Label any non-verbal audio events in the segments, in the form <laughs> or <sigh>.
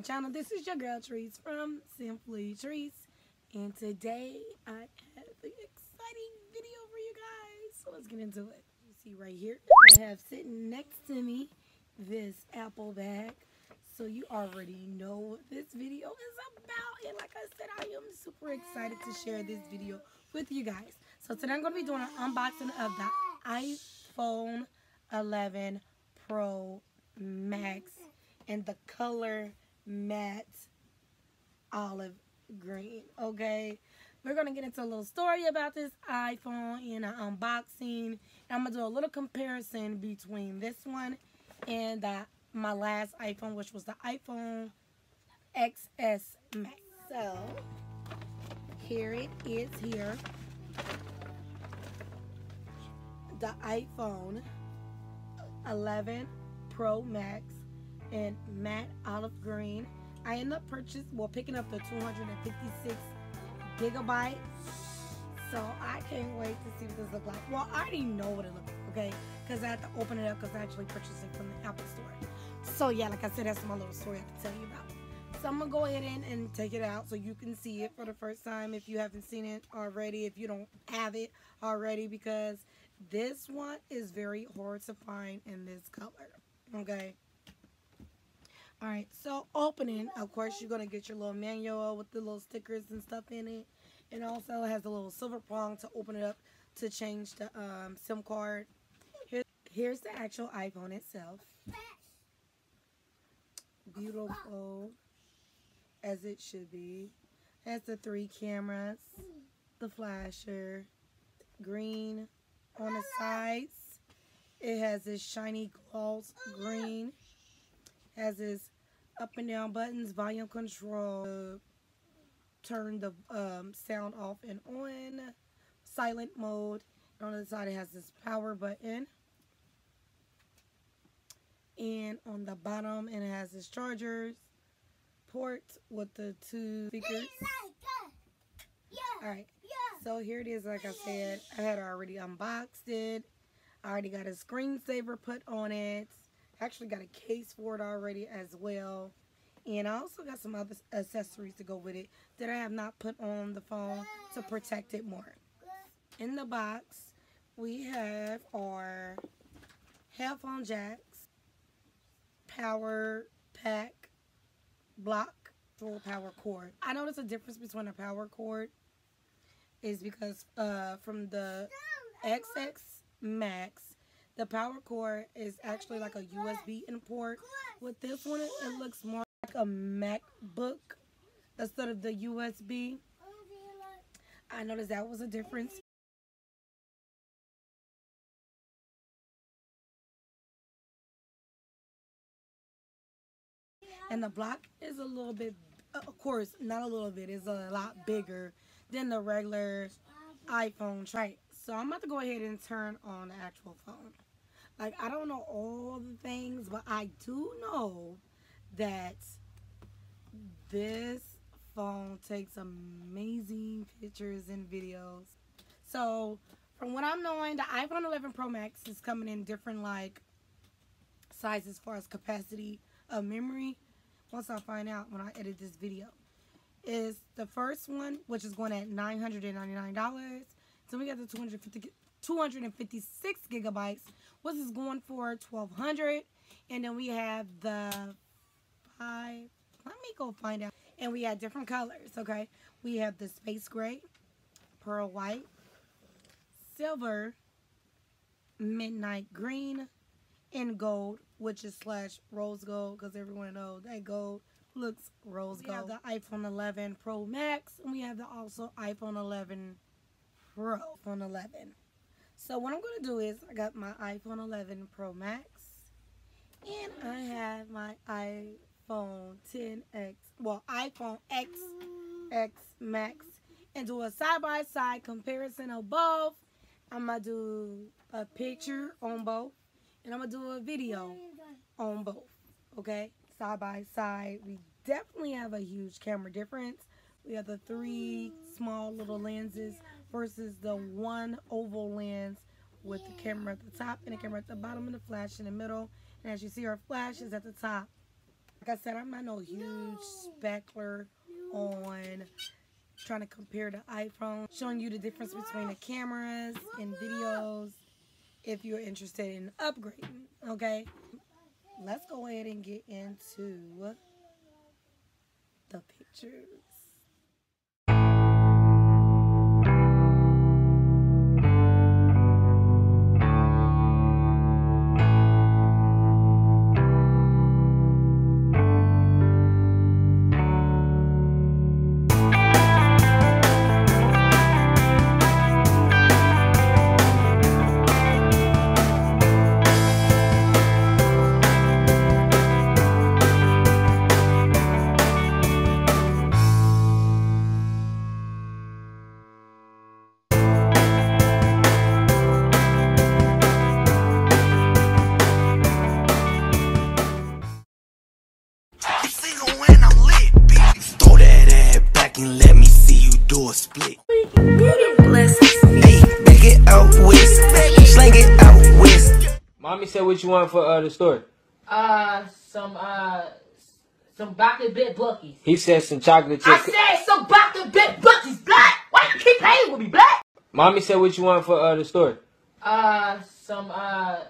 the channel. This is your girl Trice from Simply Trice, and today I have an exciting video for you guys. So let's get into it. You see right here, I have sitting next to me this apple bag. So you already know what this video is about, and like I said, I am super excited to share this video with you guys. So today I'm going to be doing an unboxing of the iPhone 11 Pro Max and the color matte olive green. Okay, we're gonna get into a little story about this iPhone and an unboxing. I'm gonna do a little comparison between this one and the, my last iPhone, which was the iPhone XS Max. So here it is. Here, the iPhone 11 Pro Max in matte olive green. I end up purchasing, well, picking up the 256 gigabyte. So I can't wait to see what this looks like. Well, I already know what it looks like, okay? Because I had to open it up because I actually purchased it from the Apple store. So yeah, like I said, that's my little story I can tell you about. So I'm to go ahead and, and take it out so you can see it for the first time if you haven't seen it already, if you don't have it already, because this one is very hard to find in this color, okay? All right, so opening, of course, you're going to get your little manual with the little stickers and stuff in it. And also has a little silver prong to open it up to change the um, SIM card. Here, here's the actual iPhone itself. Beautiful, as it should be. Has the three cameras, the flasher, green on the sides. It has this shiny gloss green has this up and down buttons, volume control, turn the um, sound off and on, silent mode. And on the side it has this power button. And on the bottom it has this chargers port with the two speakers. Alright, so here it is like I said. I had already unboxed it. I already got a screensaver put on it actually got a case for it already as well. And I also got some other accessories to go with it that I have not put on the phone to protect it more. In the box, we have our headphone jacks, power pack, block, full power cord. I noticed a difference between a power cord is because uh, from the XX Max, the power cord is actually like a USB import. With this one, it looks more like a MacBook instead of the USB. I noticed that was a difference. And the block is a little bit, uh, of course, not a little bit, it's a lot bigger than the regular iPhone tray. So I'm about to go ahead and turn on the actual phone. Like, I don't know all the things, but I do know that this phone takes amazing pictures and videos. So, from what I'm knowing, the iPhone 11 Pro Max is coming in different, like, sizes as far as capacity of memory. Once I find out when I edit this video. Is the first one, which is going at $999. So we got the 250 256 gigabytes. What's this going for? 1200 And then we have the five. Let me go find out. And we have different colors, okay? We have the space gray, pearl white, silver, midnight green, and gold, which is slash rose gold, because everyone knows that gold looks rose gold. We have the iPhone 11 Pro Max, and we have the also iPhone 11 Pro, iPhone 11. So what I'm going to do is I got my iPhone 11 Pro Max and I have my iPhone 10X, well iPhone X, X Max and do a side-by-side -side comparison of both. I'm going to do a picture on both and I'm going to do a video on both. Okay? side by side, we definitely have a huge camera difference. We have the three small little lenses versus the one oval lens with the camera at the top and the camera at the bottom and the flash in the middle. And as you see, our flash is at the top. Like I said, I'm not no huge speckler on trying to compare the iPhone, showing you the difference between the cameras and videos if you're interested in upgrading, okay? Let's go ahead and get into the pictures. Split. Hey, back it out west, slang it out west. Mommy said what you want for uh, the store. Uh, some uh, some Dr. Bit Buckies. He said some chocolate chip. I said some Dr. Bit Buckies, black. Why you keep playing with me, black? Mommy said what you want for uh, the store. Uh, some uh,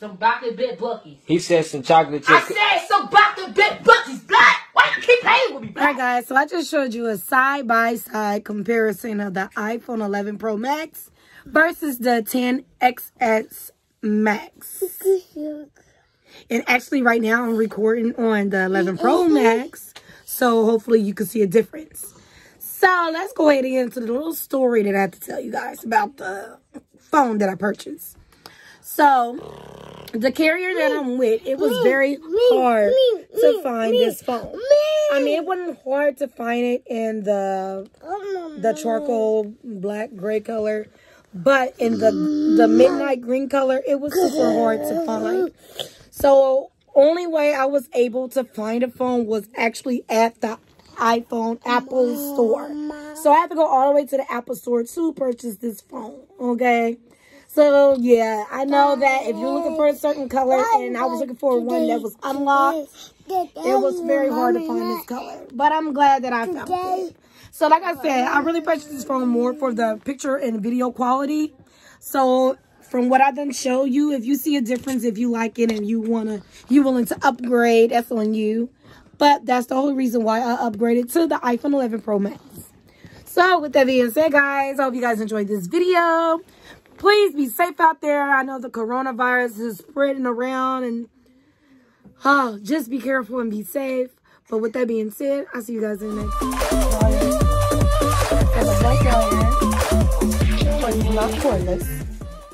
some Dr. Bit Buckies. He said some chocolate chip. I said some Dr. Bit Buckies, black. Why you keep playing with me, black? Alright guys, so I just showed you a side-by-side comparison of the iPhone 11 Pro Max versus the 10XS Max. <laughs> And actually right now I'm recording on the 11 Pro Max, so hopefully you can see a difference. So let's go ahead and get into the little story that I have to tell you guys about the phone that I purchased. So the carrier that I'm with, it was very hard to find this phone. I mean, it wasn't hard to find it in the the charcoal black gray color, but in the the midnight green color, it was super hard to find. So only way I was able to find a phone was actually at the iPhone Apple store. So I had to go all the way to the Apple store to purchase this phone. Okay. So, yeah, I know that if you're looking for a certain color, and I was looking for one that was unlocked, it was very hard to find this color. But I'm glad that I found it. So, like I said, I really purchased this phone more for the picture and video quality. So, from what I done show you, if you see a difference, if you like it and you wanna, you willing to upgrade, that's on you. But that's the whole reason why I upgraded to the iPhone 11 Pro Max. So, with that being said, guys, I hope you guys enjoyed this video please be safe out there. I know the coronavirus is spreading around and oh, just be careful and be safe. But with that being said, I'll see you guys in the next video. Not.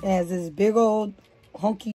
It has this big old honky